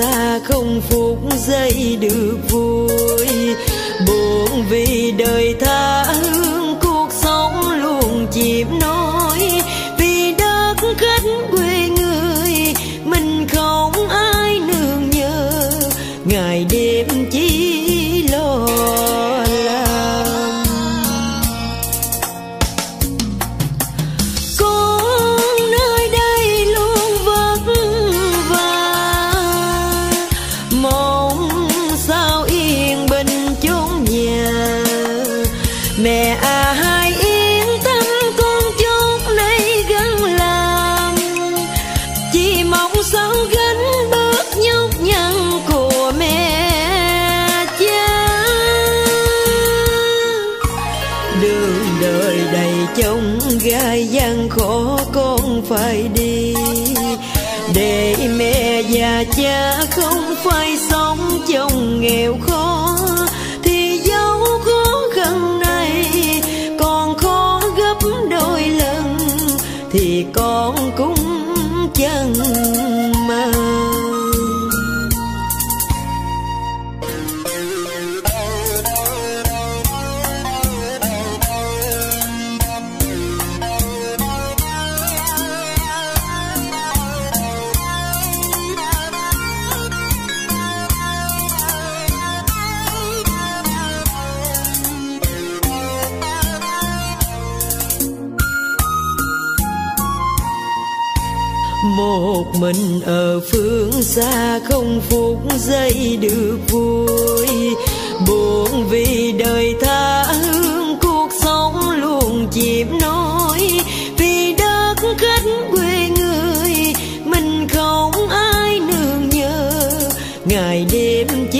zako một mình ở phương xa không phút giây được vui. Buồn vì đời tha hương, cuộc sống luôn chìm nổi. Vì đất khách quê người, mình không ai nương nhờ. Ngày đêm chỉ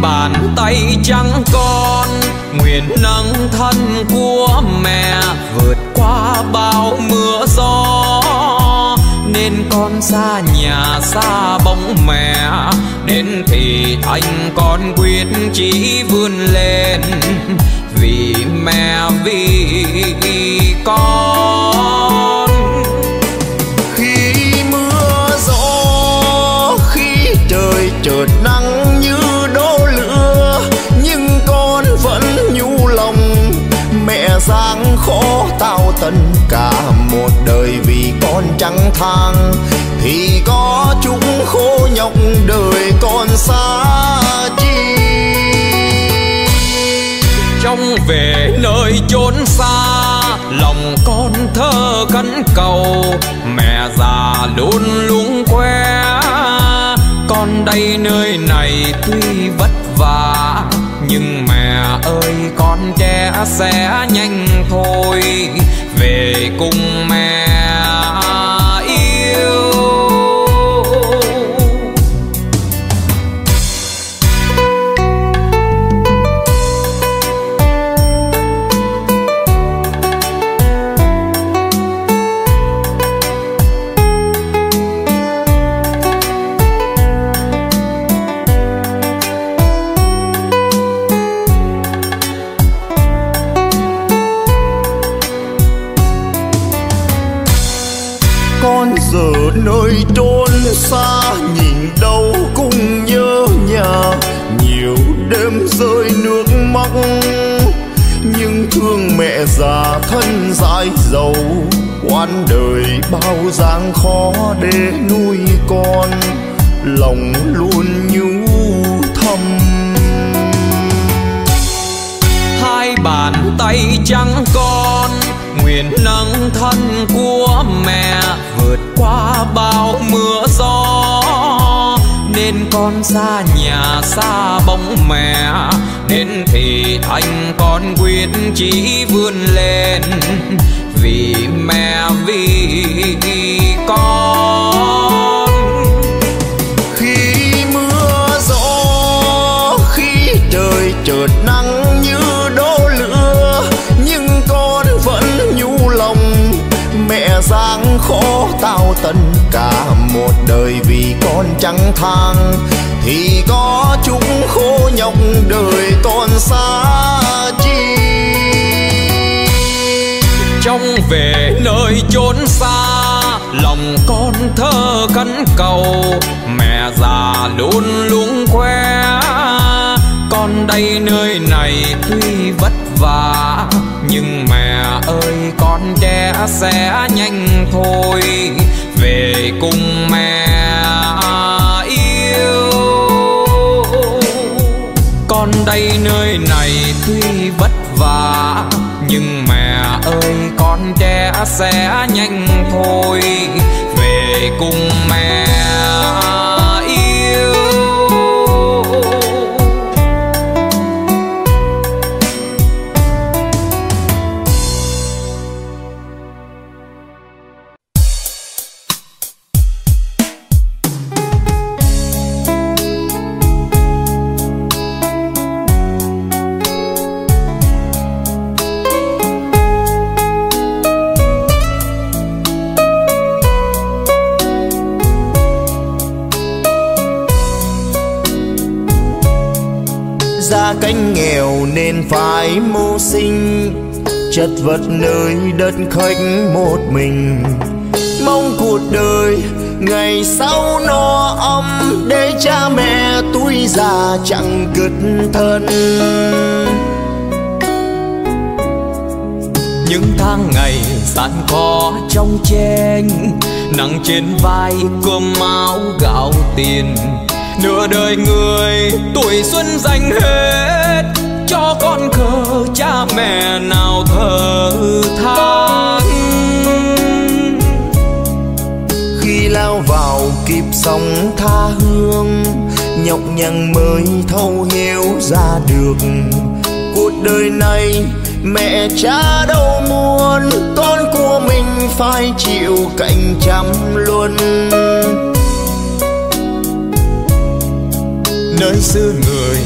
bàn tay trắng con. Nguyện nâng thân của mẹ vượt qua bao mưa gió. Nên con xa nhà xa bóng mẹ, đến thì anh con quyết chí vươn lên. Vì mẹ, vì con. Khi mưa gió, khi trời chợt nắng tao tình cả một đời vì con trắng thang. Thì có chúng khổ nhọc đời con xa chi. Trong về nơi chốn xa, lòng con thơ khấn cầu, mẹ già luôn luống que con đây nơi này tuy vất vả, nhưng ơi con trẻ sẽ nhanh thôi. Về cùng mẹ già thân dại dầu quan đời bao gian khó để nuôi con, lòng luôn nhú thầm hai bàn tay trắng con, nguyện nâng thân của mẹ vượt qua bao mưa nên con xa nhà xa bóng mẹ nên thì thành con quyết chỉ vươn lên. Vì mẹ, vì con. Khi mưa gió, khi trời chợt nắng như đổ lửa, nhưng con vẫn nhu lòng. Mẹ giang khó tao tận cả đời vì con chẳng thang, thì có chúng khổ nhọc đời con xa chi. Trong về nơi chốn xa, lòng con thơ khấn cầu, mẹ già luôn luôn khoe. Con đây nơi này tuy vất vả, nhưng mẹ ơi, con trẻ sẽ nhanh thôi. Về cùng mẹ đây nơi này tuy vất vả, nhưng mẹ ơi, con trẻ sẽ nhanh thôi. Về cùng mẹ. Cánh nghèo nên phải mưu sinh. Chất vật nơi đất khách một mình. Mong cuộc đời ngày sau no ấm để cha mẹ tuổi già chẳng cứt thân. Những tháng ngày gian khó trong chen nặng trên vai cơm áo gạo tiền nửa đời người, tuổi xuân dành hết. Cho con cờ cha mẹ nào thờ than khi lao vào kịp sóng tha hương, nhọc nhằn mới thâu hiểu ra được. Cuộc đời này mẹ cha đâu muốn, con của mình phải chịu cạnh chăm luôn. Nơi xứ người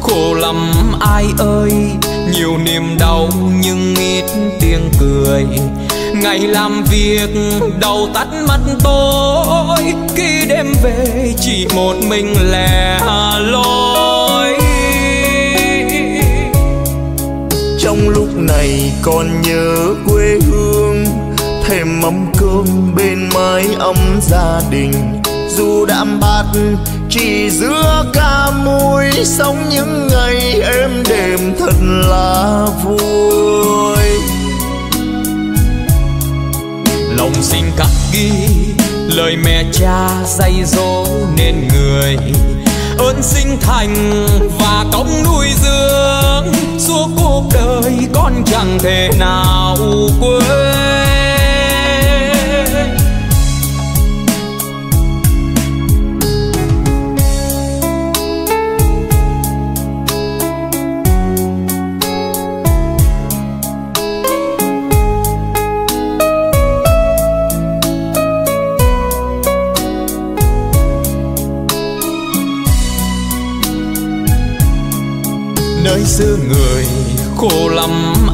khổ lắm, ai ơi? Nhiều niềm đau nhưng ít tiếng cười. Ngày làm việc đầu tắt mắt tối khi đêm về, chỉ một mình lẻ loi. Trong lúc này còn nhớ quê hương. Thêm mâm cơm bên mái ấm gia đình. Dù đạm bát chỉ giữa ca môi sống những ngày êm đềm thật là vui. Lòng xin khắc ghi lời mẹ cha dạy dỗ nên người ơn sinh thành và công nuôi dưỡng. Suốt cuộc đời con chẳng thể nào quên.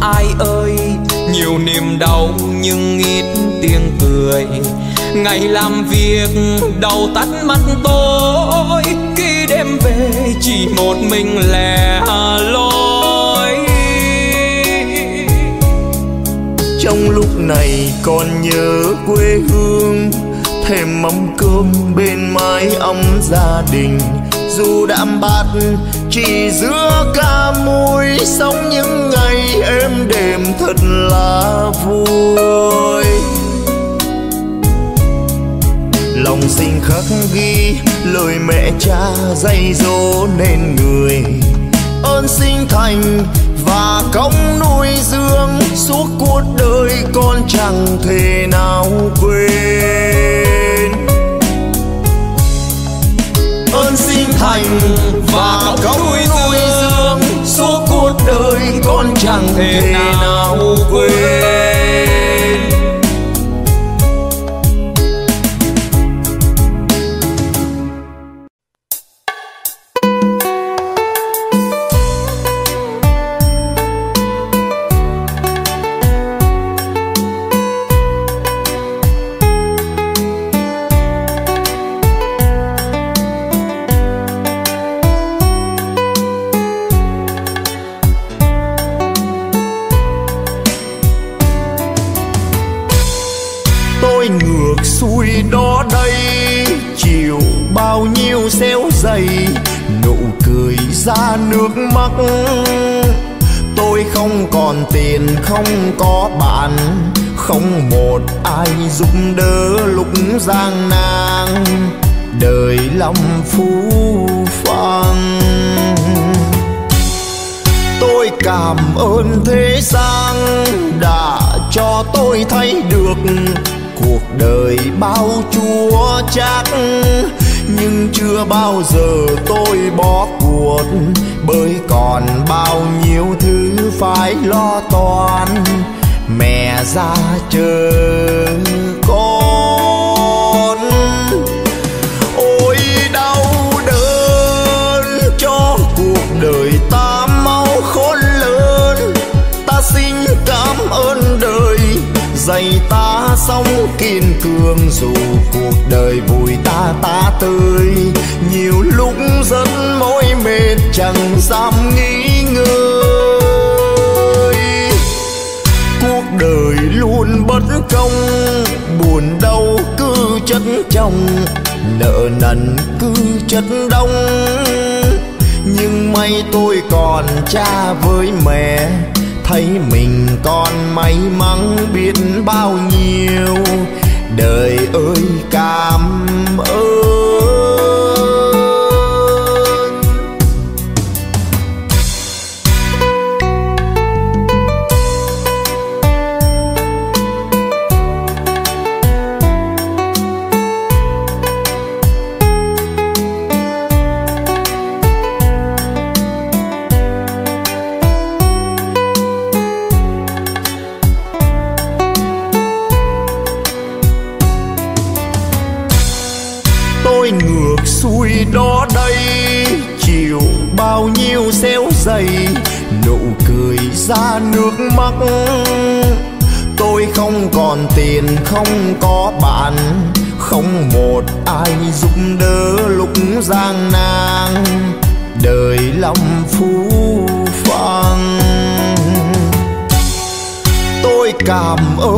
Ai ơi. Nhiều niềm đau nhưng ít tiếng cười. Ngày làm việc đầu tắt mắt tối khi đêm về, chỉ một mình lẻ loi. Trong lúc này còn nhớ quê hương. Thêm mắm cơm bên mái ấm gia đình. Dù đạm bát chỉ giữa ca môi sống những ngày êm đềm thật là vui. Lòng sinh khắc ghi lời mẹ cha dạy dỗ nên người ơn sinh thành và công nuôi dưỡng suốt cuộc đời con chẳng thể nào quên. Thành và công nuôi dưỡng suốt cuộc đời con chẳng thể nào quên tôi không còn tiền, không có bạn, không một ai giúp đỡ lúc gian nan. Đời lòng phú phàng. Tôi cảm ơn thế gian đã cho tôi thấy được cuộc đời bao chúa chắc. Nhưng chưa bao giờ tôi bỏ cuộc bởi còn bao nhiêu thứ phải lo toan, mẹ ra chờ con. Ôi, đau đớn cho cuộc đời ta mau khôn lớn. Ta xin cảm ơn đời dạy ta sống kiên cường dù cuộc đời vui ta ta tươi. Nhiều lúc dân mỏi mệt chẳng dám nghĩ ngơi. Cuộc đời luôn bất công, buồn đau cứ chất chồng nợ nần cứ chất đông. Nhưng may tôi còn cha với mẹ thấy mình còn may mắn biết bao nhiêu. Đời ơi cảm ơn.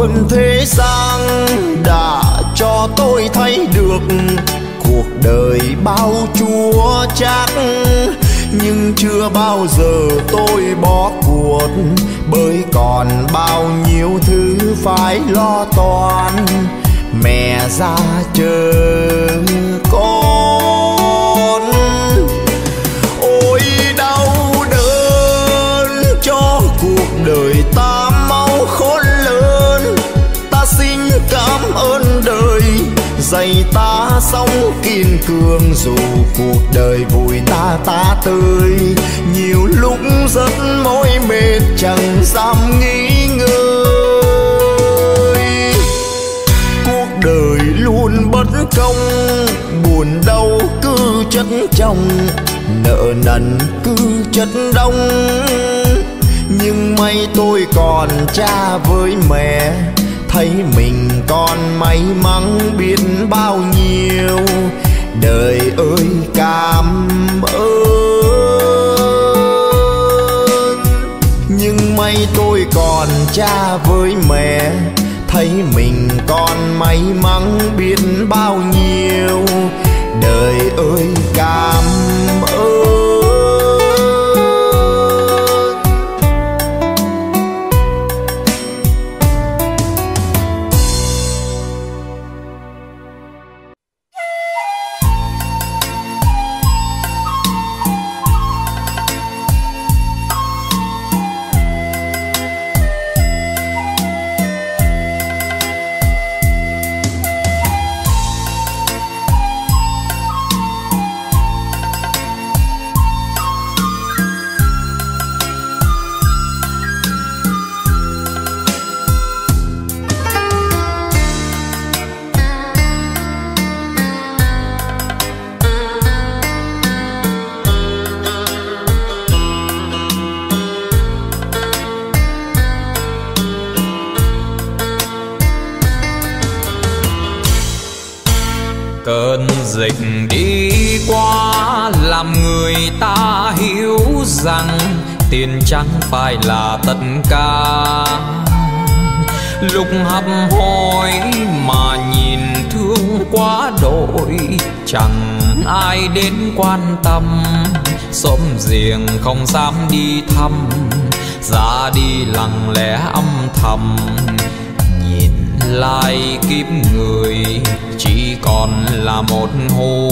Cảm thế gian đã cho tôi thấy được cuộc đời bao chúa chắc. Nhưng chưa bao giờ tôi bỏ cuộc, bởi còn bao nhiêu thứ phải lo toan. Mẹ ra chờ dày ta sống kiên cường, dù cuộc đời vui ta ta tươi. Nhiều lúc rất mỏi mệt, chẳng dám nghĩ ngơi. Cuộc đời luôn bất công, buồn đau cứ chất chồng nợ nần cứ chất đông nhưng may tôi còn cha với mẹ thấy mình còn may mắn biết bao nhiêu. Đời ơi, cảm ơn. Nhưng may tôi còn cha với mẹ. Thấy mình còn may mắn biết bao nhiêu. Đời ơi, cảm ơn lúc hấp hối mà nhìn thương quá đổi chẳng ai đến quan tâm, xóm giềng không dám đi thăm. Ra đi lặng lẽ âm thầm, nhìn lại kiếp người, chỉ còn là một hố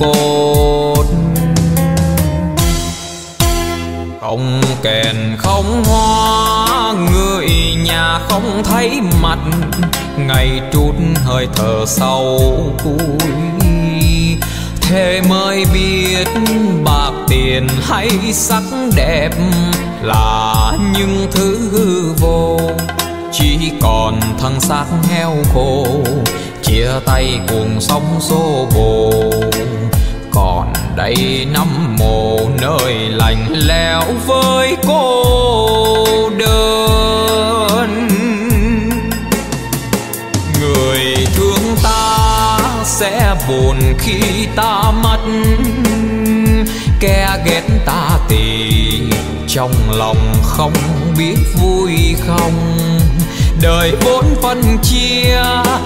cốt. Không kèn không hoa, người nhà không thấy mặt, ngày trút hơi thở sau cuối thế mới biết bạc tiền hay sắc đẹp là những thứ hư vô. Chỉ còn thân xác heo khô chia tay cùng sóng xô bồ. Còn đây năm mồ nơi lạnh lẽo với cô. Buồn khi ta mất kẻ ghét ta thì trong lòng không biết vui không? Đời vốn phân chia,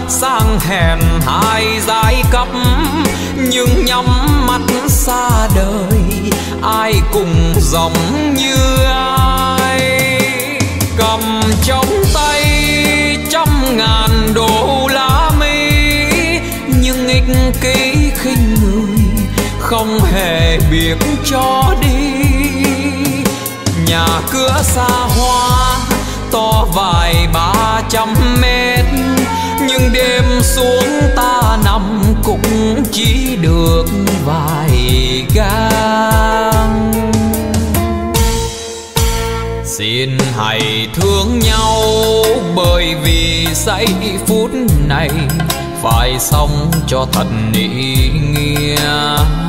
sang hèn hai giai cấp. Nhưng nhắm mắt xa đời, ai cùng giống như ai? Cầm trong tay trăm ngàn đô không hề biết cho đi. Nhà cửa xa hoa, to vài ba trăm mét. Nhưng đêm xuống ta nằm cũng chỉ được vài gang. Xin hãy thương nhau, bởi vì giây phút này phải sống cho thật ý nghĩa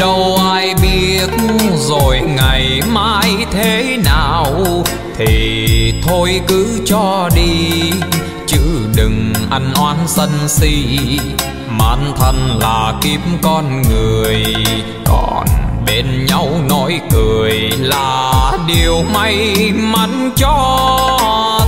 đâu ai biết rồi ngày mai thế nào. Thì thôi cứ cho đi, chứ đừng ăn oán sân si. Man thân là kiếp con người, còn bên nhau nói cười là điều may mắn cho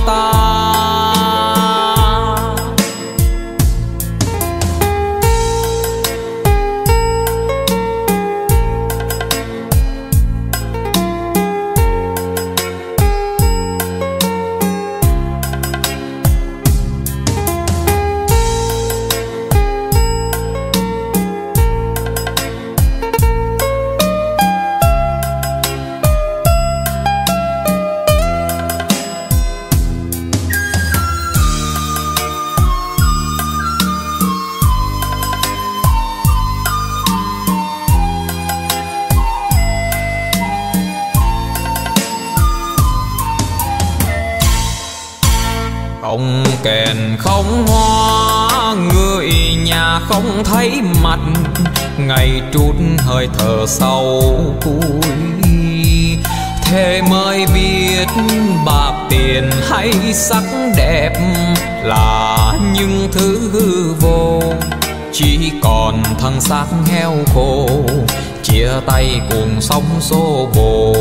khô sông sóng xô bồ.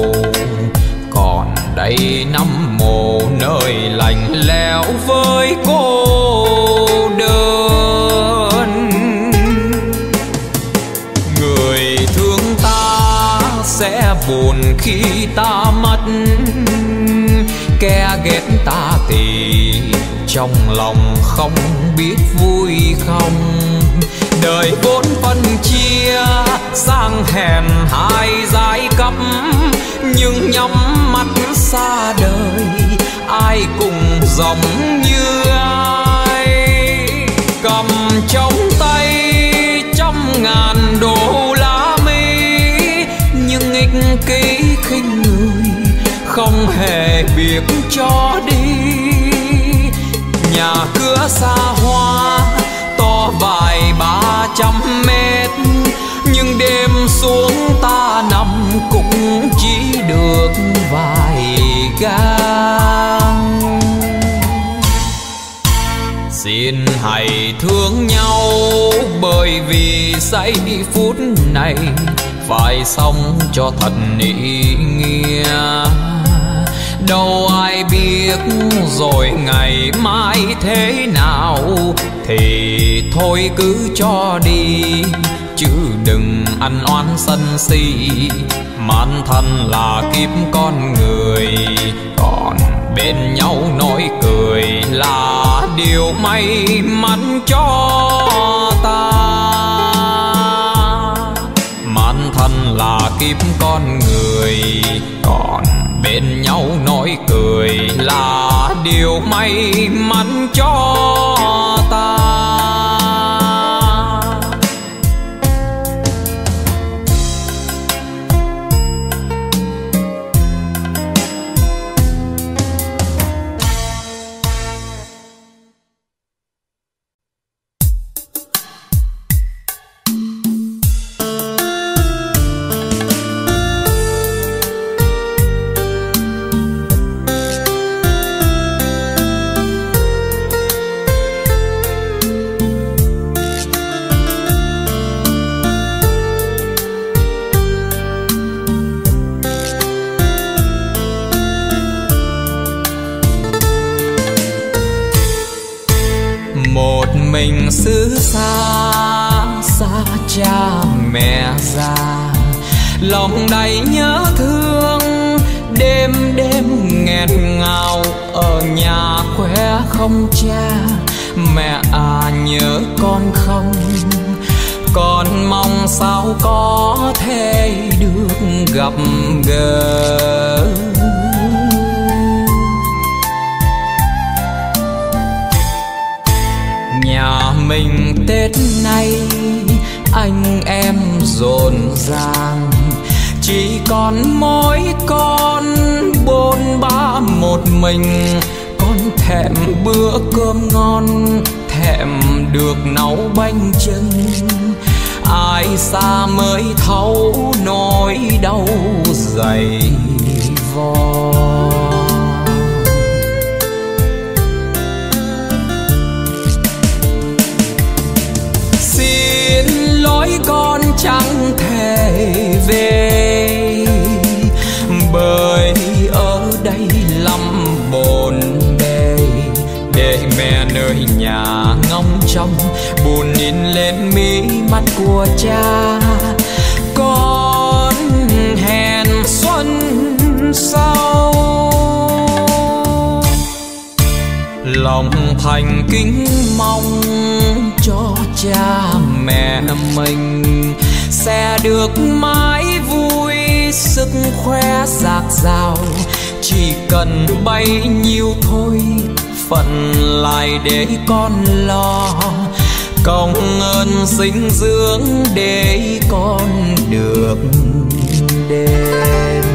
Còn đây năm mồ nơi lạnh lẽo với cô đơn. Người thương ta sẽ buồn khi ta mất. Kẻ ghét ta thì trong lòng không biết vui không. Đời vốn phân chia sang hèn hai giai cấp nhưng nhắm mắt xa đời, ai cùng giống như ai? Cầm trong tay trăm ngàn đô la mỹ, nhưng ích kỷ khinh người không hề biết cho đi. Nhà cửa xa hoa, to vài ba trăm mét đêm xuống ta nằm cũng chỉ được vài gang. Xin hãy thương nhau bởi vì giây phút này phải sống cho thật ý nghĩa. Đâu ai biết rồi ngày mai thế nào thì thôi cứ cho đi chứ đừng ăn oán sân si man thân là kiếp con người. Còn bên nhau nói cười là điều may mắn cho ta. Man thân là kiếp con người, còn bên nhau nói cười là điều may mắn cho ta. Cha mẹ già. Lòng đầy nhớ thương, đêm đêm nghẹt ngào ở nhà khỏe không cha. Mẹ à nhớ con không? Con mong sao có thể được gặp gỡ? Nhà mình tết nay anh em rộn ràng. Chỉ còn mỗi con bôn ba một mình. Con thèm bữa cơm ngon, thèm được nấu bánh trưng ai xa mới thấu nỗi đau dày vò. Con chẳng thể về. Bởi ở đây lắm bồn bề, để mẹ nơi nhà ngóng trông, buồn nhìn lên mí mắt của cha. Con hẹn xuân sau. Lòng thành kính mong cho cha mẹ mình. Sẽ được mãi vui, sức khỏe dạt dào. Chỉ cần bấy nhiêu thôi, phận lại để con lo. Công ơn sinh dưỡng để con được đền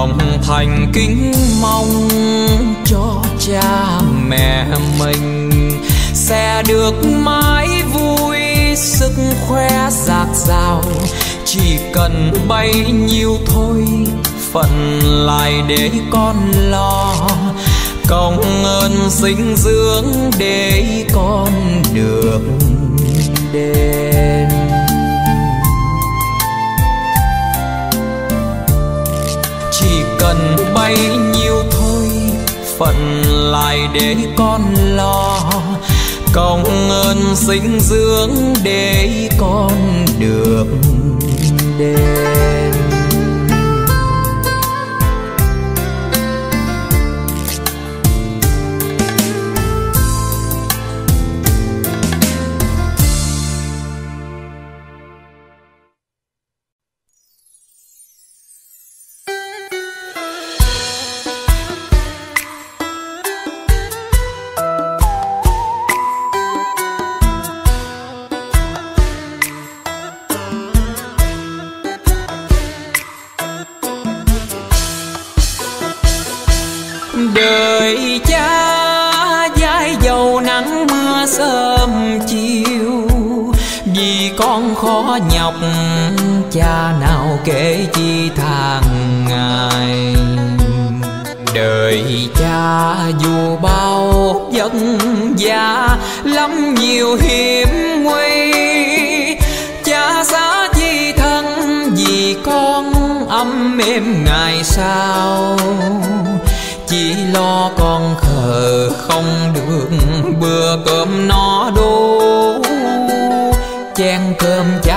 lòng thành kính mong cho cha mẹ mình. Sẽ được mãi vui, sức khỏe dạt dào. Chỉ cần bấy nhiêu thôi, phận lại để con lo. Công ơn sinh dưỡng để con được đến. Phần bay bấy nhiêu thôi phận lại để con lo. Công ơn sinh dưỡng để con được đền con khờ không được. Bữa cơm no đủ chén cơm cha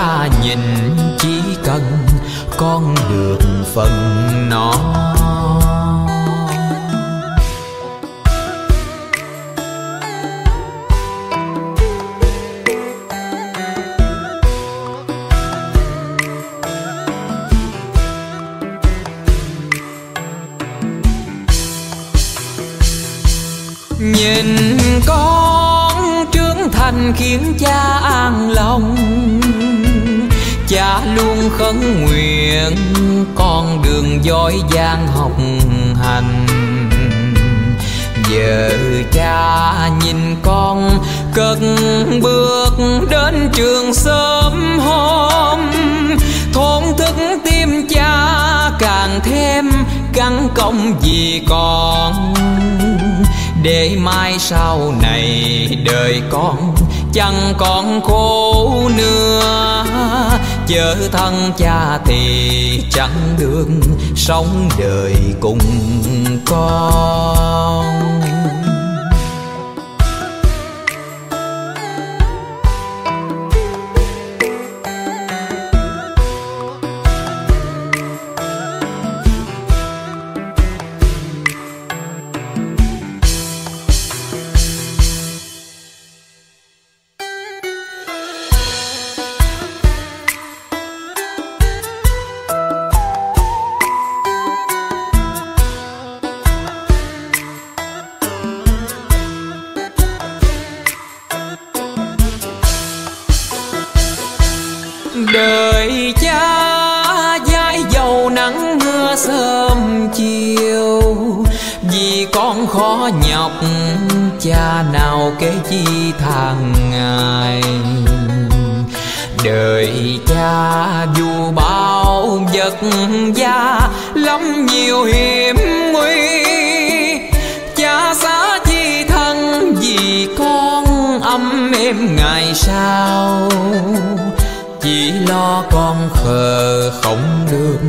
khấn nguyện con đường dõi giang học hành. Giờ cha nhìn con cất bước đến trường sớm hôm. Thôn thức tim cha càng thêm gắn công vì con. Để mai sau này đời con chẳng còn khổ nữa. Chớ thân cha thì chẳng được sống đời cùng con. sớm chiều. Vì con khó nhọc, cha nào kể chi thằng ngày đời cha dù bao vật gia, lắm nhiều hiểm nguy. Cha xá chi thân vì con âm em ngày sau. Chỉ lo con khờ không được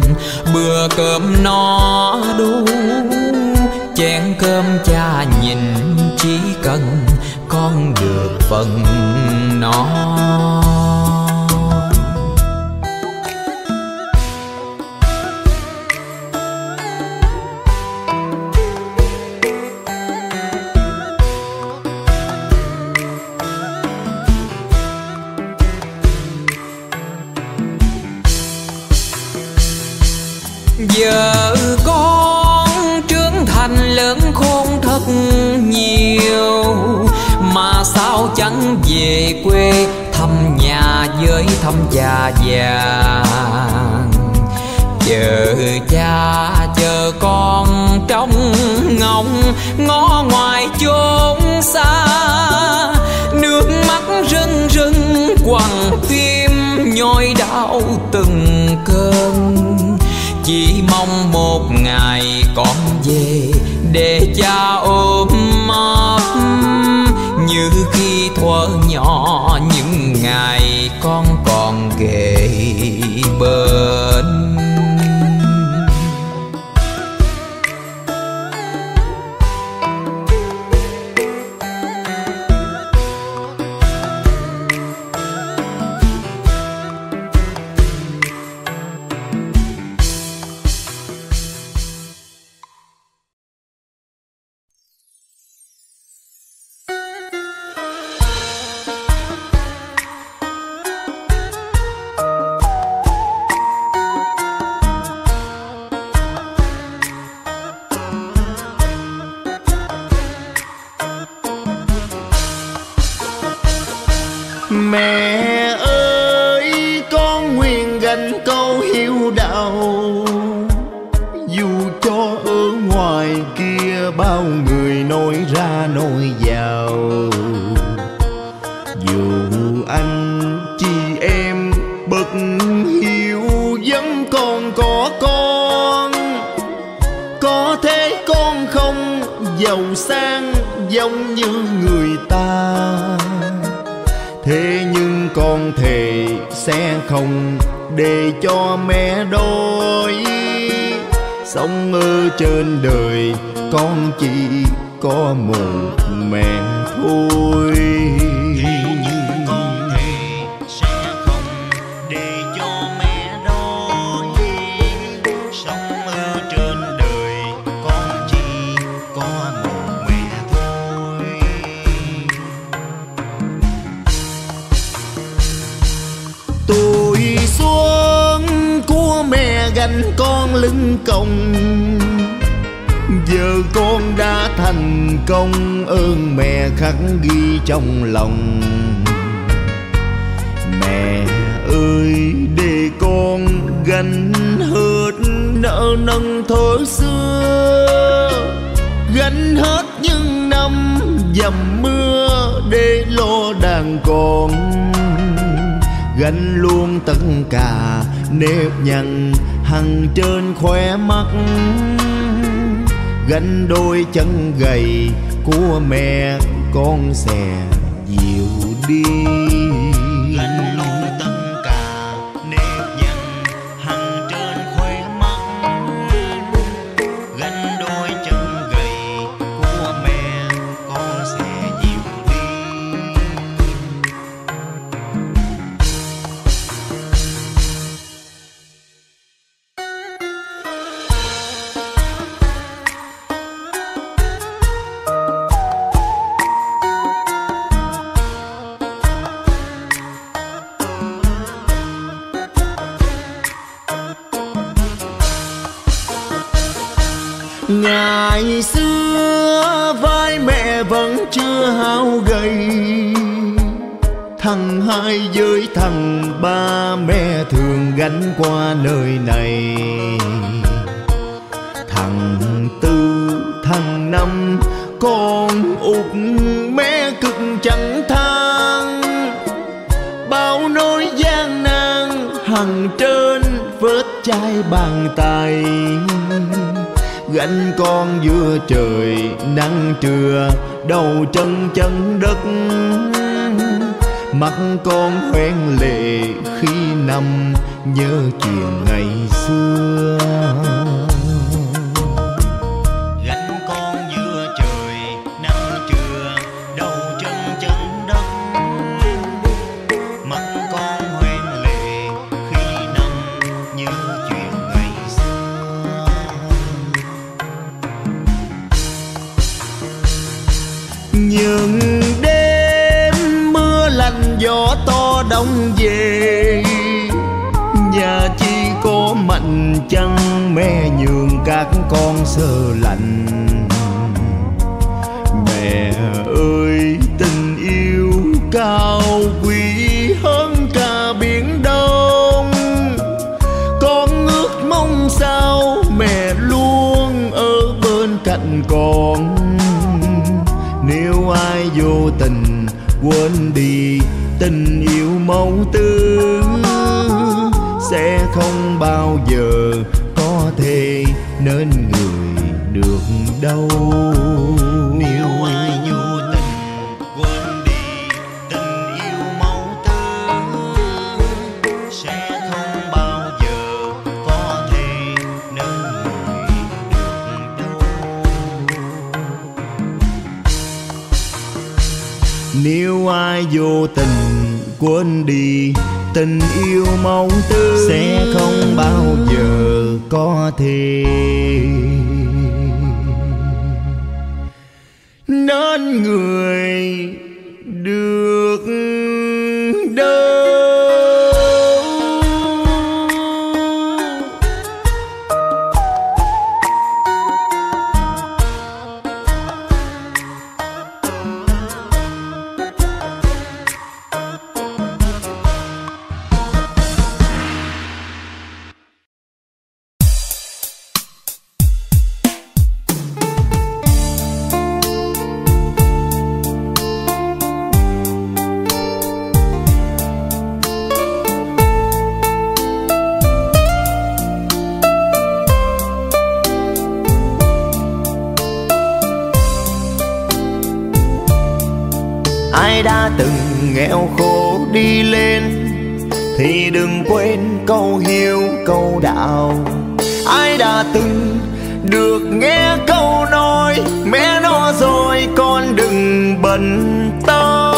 bữa cơm no đủ chén cơm cha nhìn chỉ cần con được phần no giờ con trưởng thành lớn khôn thật nhiều, mà sao chẳng về quê thăm nhà với thăm cha già. Chờ cha, chờ con trong ngóng ngó ngoài chốn xa, nước mắt rưng rưng quằn tim nhói đau từng cơn chỉ mong một ngày con về để cha ôm ấp. Như khi thuở nhỏ, những ngày con còn kề bên dầm mưa để lo đàn con gánh luôn tất cả nếp nhăn hằng trên khóe mắt. Gánh đôi chân gầy của mẹ con sẽ dịu đi. Đông về. Nhà chi có mạnh chăng, mẹ nhường các con sơ lạnh. Mẹ ơi, tình yêu cao quý hơn cả biển đông. Con ước mong sao mẹ luôn ở bên cạnh con. Nếu ai vô tình quên đi tình yêu mẫu tư sẽ không bao giờ có thể nên người được đâu. Nếu ai vô tình quên đi tình yêu mẫu tư sẽ không bao giờ có thể nên người được đâu. Nếu ai vô tình quên đi. Tình yêu mong tư sẽ không bao giờ có thể. Nên người ai đã từng nghèo khổ đi lên. Thì đừng quên câu hiếu, câu đạo. Ai đã từng được nghe câu nói, mẹ nó rồi, con đừng bận tâm.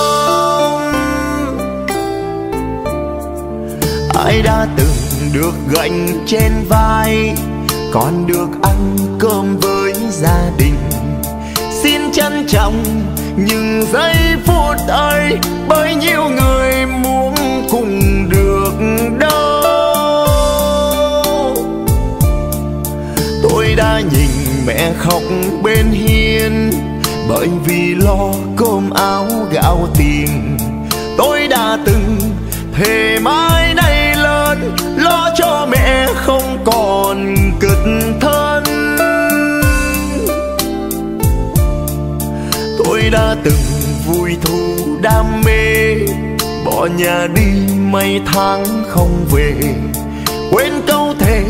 Ai đã từng được gánh trên vai, còn được ăn cơm với gia đình. Xin trân trọng những giây phút ấy, bấy nhiêu người muốn cùng được đâu. Tôi đã nhìn mẹ khóc bên hiên, bởi vì lo cơm áo gạo tiền. Tôi đã từng thề mai này lớn, lo cho mẹ không còn cực thân. Tôi đã từng vui thu đam mê. Bỏ nhà đi mấy tháng không về. Quên câu thề,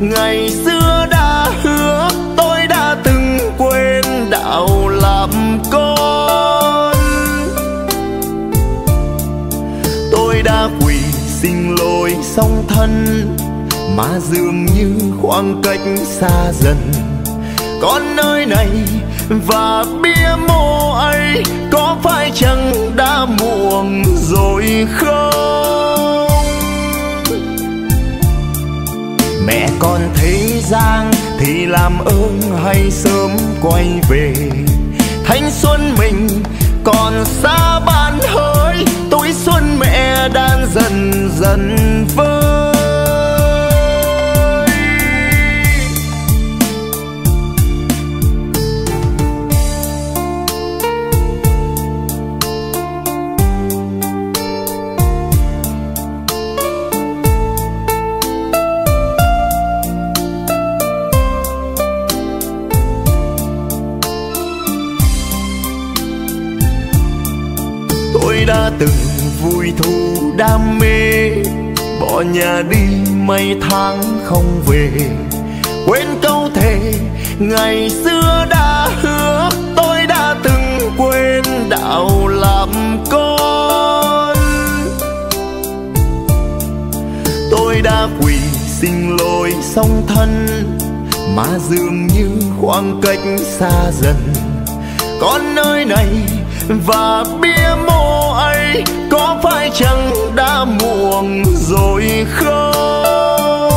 ngày xưa đã hứa. Tôi đã từng quên đạo làm con. Tôi đã quỳ xin lỗi song thân, mà dường như khoảng cách xa dần. Con nơi này và bia mộ ấy có phải chăng đã muộn rồi không? Mẹ con thế gian thì làm ơn hay sớm quay về. Thanh xuân mình còn xa ban hơi, tuổi xuân mẹ đang dần dần vơi nhà đi mấy tháng không về. Quên câu thề, ngày xưa đã hứa, tôi đã từng quên đạo làm con. Tôi đã quỳ xin lỗi song thân, mà dường như khoảng cách xa dần. Con nơi này và bia có phải chẳng đã muộn rồi không?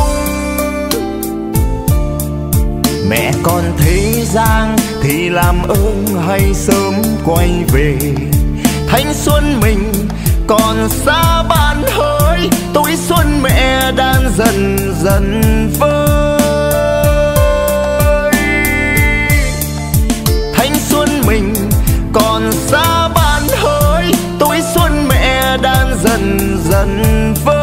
Mẹ con thế gian thì làm ơn hay sớm quay về. Thanh xuân mình còn xa ban hơi, tuổi xuân mẹ đang dần dần vơi dần dần vơi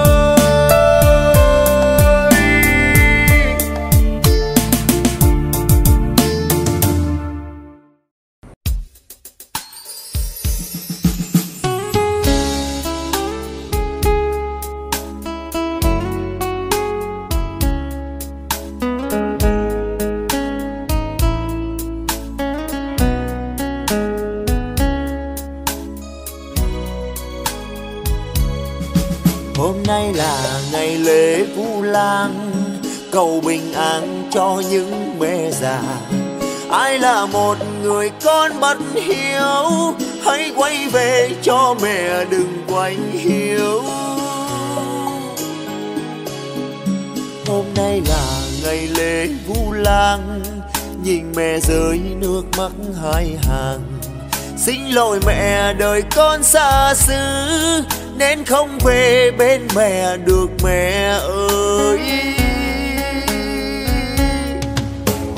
cầu bình an cho những mẹ già. Ai là một người con bất hiếu, hãy quay về cho mẹ đừng quay hiếu. Hôm nay là ngày lễ Vu Lan, nhìn mẹ rơi nước mắt hai hàng. Xin lỗi mẹ, đời con xa xứ, nên không về bên mẹ được mẹ ơi.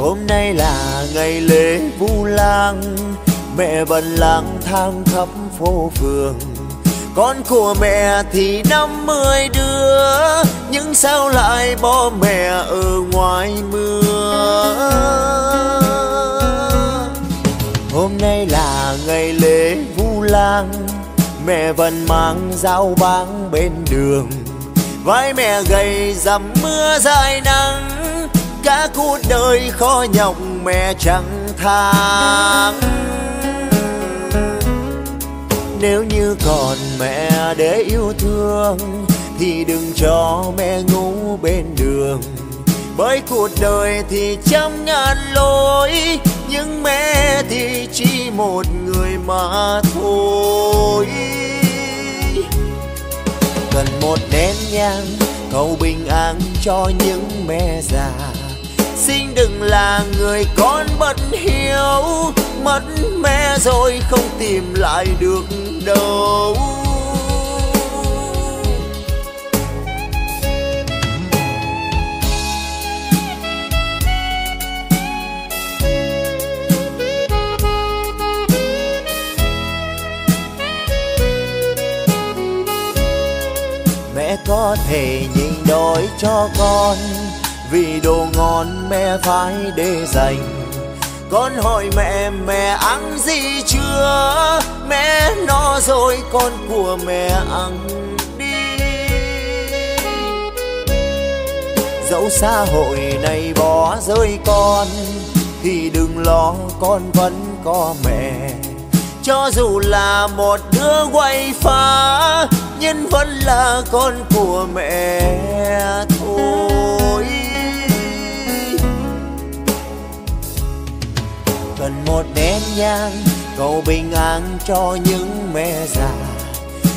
Hôm nay là ngày lễ vu lan mẹ bận lang thang khắp phố phường. Con của mẹ thì năm mươi đứa, nhưng sao lại bỏ mẹ ở ngoài mưa? Hôm nay là ngày lễ vu lan mẹ vẫn mang dao bán bên đường. Vai mẹ gầy dầm mưa dài nắng cả cuộc đời khó nhọc mẹ chẳng than. Nếu như còn mẹ để yêu thương, thì đừng cho mẹ ngủ bên đường. Bởi cuộc đời thì trăm ngàn lối nhưng mẹ thì chỉ một người mà thôi. Cần một nén nhang, cầu bình an cho những mẹ già xin đừng là người con bất hiếu. Mất mẹ rồi không tìm lại được đâu. Mẹ có thể nhìn đổi cho con vì đồ ngon mẹ phải để dành. Con hỏi mẹ mẹ ăn gì chưa? Mẹ no rồi con của mẹ ăn đi. Dẫu xã hội này bỏ rơi con, thì đừng lo, con vẫn có mẹ. Cho dù là một đứa quay phá nhưng vẫn là con của mẹ thôi. Một nén nhang, cầu bình an cho những mẹ già.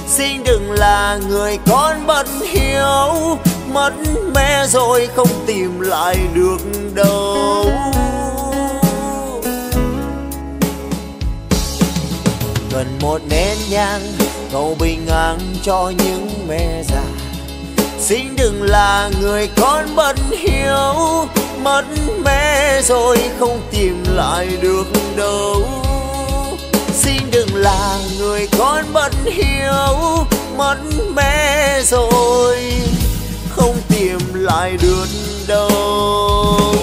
Xin đừng là người con bất hiếu, mất mẹ rồi không tìm lại được đâu. Cần một nén nhang, cầu bình an cho những mẹ già. Xin đừng là người con bất hiếu mất mẹ rồi không tìm lại được đâu. Xin đừng là người con bất hiếu mất mẹ rồi không tìm lại được đâu.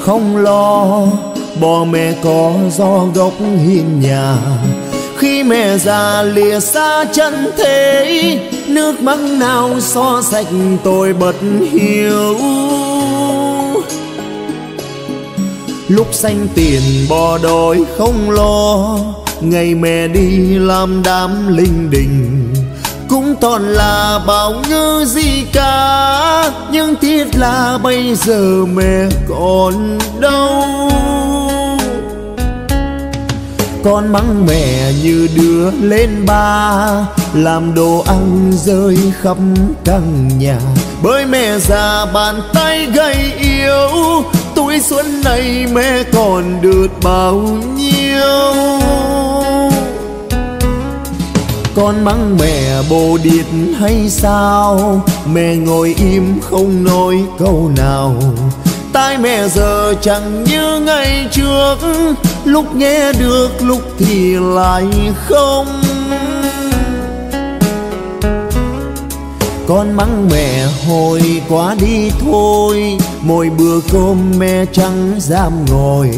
Không lo. Bò mẹ có do gốc hiên nhà. Khi mẹ già lìa xa chân thế, nước mắt nào so sạch tôi bật hiểu lúc xanh tiền bò đói không lo, ngày mẹ đi làm đám linh đình cũng toàn là bao ngư gì cả, nhưng tiếc là bây giờ mẹ còn đâu. Con mắng mẹ như đứa lên ba, làm đồ ăn rơi khắp căn nhà. Bởi mẹ già bàn tay gầy yếu, tuổi xuân này mẹ còn được bao nhiêu? Con mắng mẹ bồ điệt hay sao? Mẹ ngồi im không nói câu nào. Tai mẹ giờ chẳng như ngày trước. Lúc nghe được lúc thì lại không. Con mắng mẹ hồi quá đi thôi. Mỗi bữa cơm mẹ chẳng dám ngồi.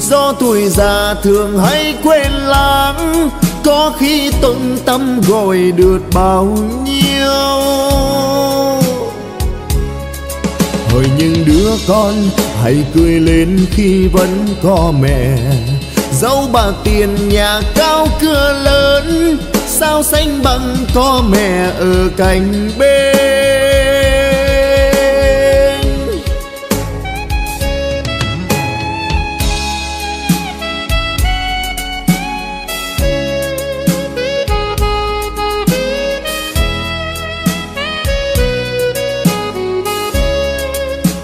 Do tuổi già thường hay quên lãng có khi tận tâm gọi được bao nhiêu? Hỡi những đứa con, hãy cười lên khi vẫn có mẹ. Dẫu bạc tiền nhà cao cửa lớn, sao xanh bằng có mẹ ở cạnh bên?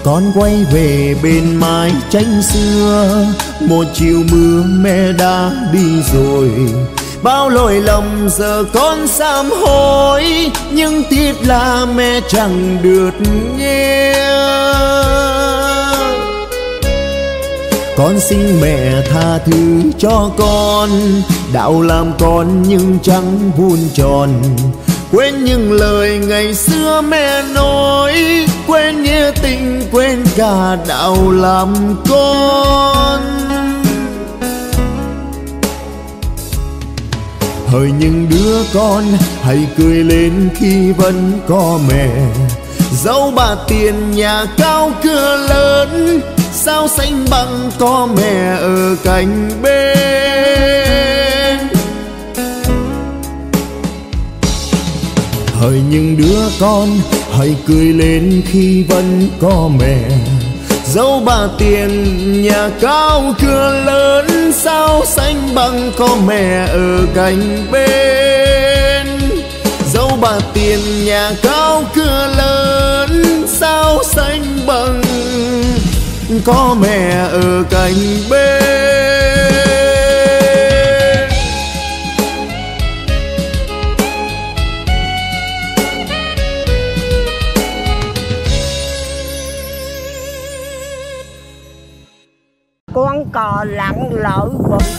Con quay về bên mái tranh xưa. Một chiều mưa mẹ đã đi rồi, bao lỗi lầm giờ con sám hối. Nhưng tiếc là mẹ chẳng được nghe. Con xin mẹ tha thứ cho con, đạo làm con nhưng chẳng vuông tròn quên những lời ngày xưa mẹ nói, quên nghĩa tình, quên cả đạo làm con. Hỡi những đứa con, hãy cười lên khi vẫn có mẹ. Dẫu bà tiền nhà cao cửa lớn, sao xanh bằng có mẹ ở cạnh bên? Hỡi những đứa con, hãy cười lên khi vẫn có mẹ. Dẫu bà tiền nhà cao, cửa lớn sao xanh bằng có mẹ ở cạnh bên. Dẫu bà tiền nhà cao, cửa lớn sao xanh bằng có mẹ ở cạnh bên. Cò lặn lội bụng